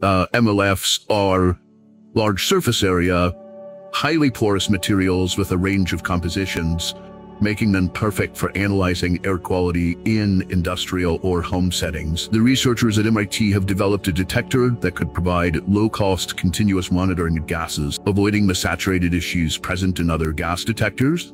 Uh, MOFs are large surface area, highly porous materials with a range of compositions, making them perfect for analyzing air quality in industrial or home settings. The researchers at MIT have developed a detector that could provide low-cost continuous monitoring of gases, avoiding the saturated issues present in other gas detectors.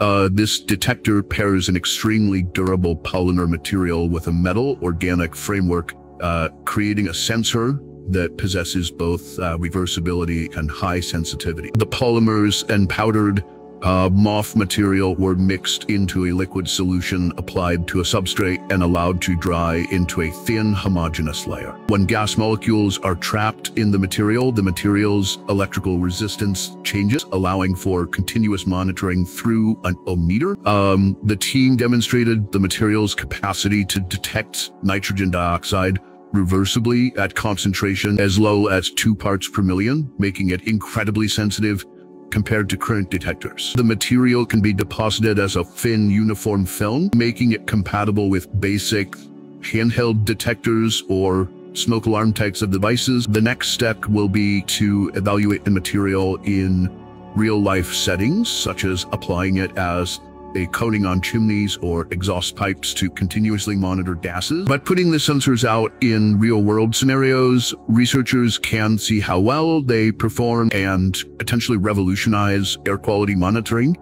Uh, this detector pairs an extremely durable polymer material with a metal organic framework, uh, creating a sensor that possesses both uh, reversibility and high sensitivity. The polymers and powdered uh, MOF material were mixed into a liquid solution applied to a substrate and allowed to dry into a thin homogeneous layer. When gas molecules are trapped in the material, the material's electrical resistance changes, allowing for continuous monitoring through an ohmmeter. Um, the team demonstrated the material's capacity to detect nitrogen dioxide reversibly at concentration as low as two parts per million, making it incredibly sensitive compared to current detectors. The material can be deposited as a thin uniform film, making it compatible with basic handheld detectors or smoke alarm types of devices. The next step will be to evaluate the material in real-life settings, such as applying it as a coating on chimneys or exhaust pipes to continuously monitor gases. But putting the sensors out in real-world scenarios, researchers can see how well they perform and potentially revolutionize air quality monitoring.